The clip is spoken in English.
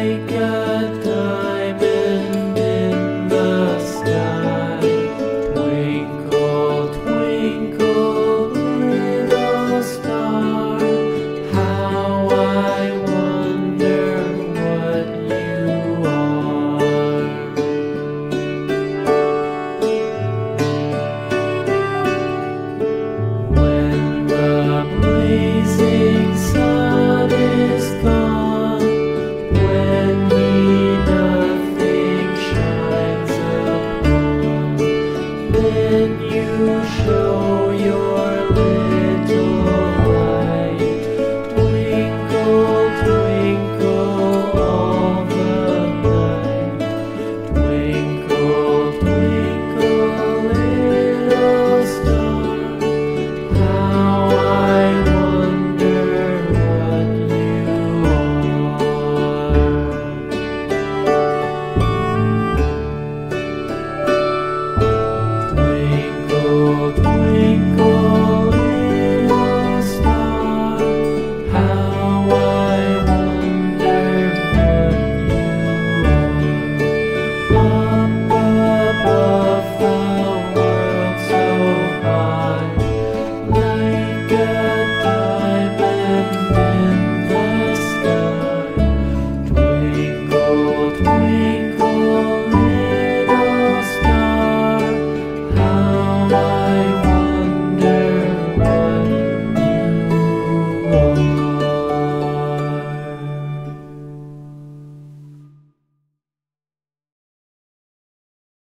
make a show your